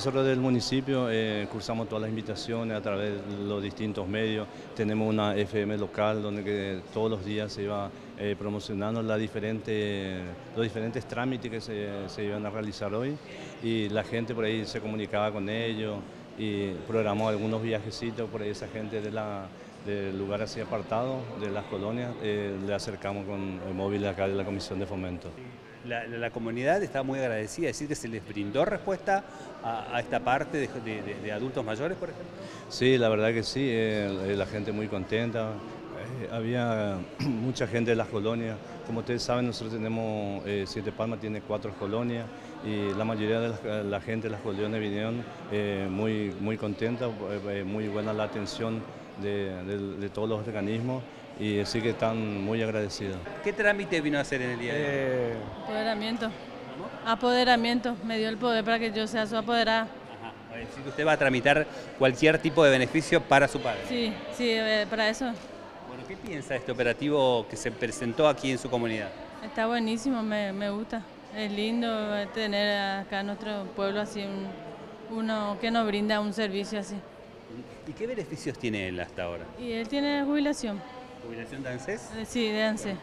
Nosotros del municipio eh, cursamos todas las invitaciones a través de los distintos medios. Tenemos una FM local donde que todos los días se iba eh, promocionando la diferente, los diferentes trámites que se, se iban a realizar hoy y la gente por ahí se comunicaba con ellos y programó algunos viajecitos por ahí esa gente de la del lugar así apartado de las colonias, eh, le acercamos con el móvil acá de la Comisión de Fomento. La, comunidad está muy agradecida, es decir, que se les brindó respuesta a, esta parte de, adultos mayores, por ejemplo. Sí, la verdad que sí, eh, la gente muy contenta. Eh, había mucha gente de las colonias. Como ustedes saben, nosotros tenemos, eh, Siete Palmas tiene cuatro colonias y la mayoría de la gente de las colonias vinieron eh, muy, muy contenta, eh, muy buena la atención de- de todos los organismos y sí que están muy agradecidos. ¿Qué trámite vino a hacer en el día de hoy? Eh, Apoderamiento. Apoderamiento. Me dio el poder para que yo sea su apoderada. Ajá, es decir, que usted va a tramitar cualquier tipo de beneficio para su padre. Sí, sí, eh, para eso. Bueno, ¿qué piensa de este operativo que se presentó aquí en su comunidad? Está buenísimo, me, me gusta. Es lindo eh, tener acá en nuestro pueblo así un- uno que nos brinda un servicio así. ¿Y qué beneficios tiene él hasta ahora? Y él tiene jubilación, ¿Jubilación de ANSES? eh, sí, de ANSE.